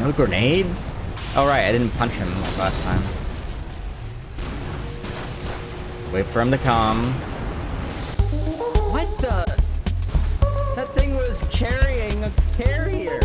No grenades? Oh right, I didn't punch him like last time. Wait for him to come. What the? That thing was carrying a carrier.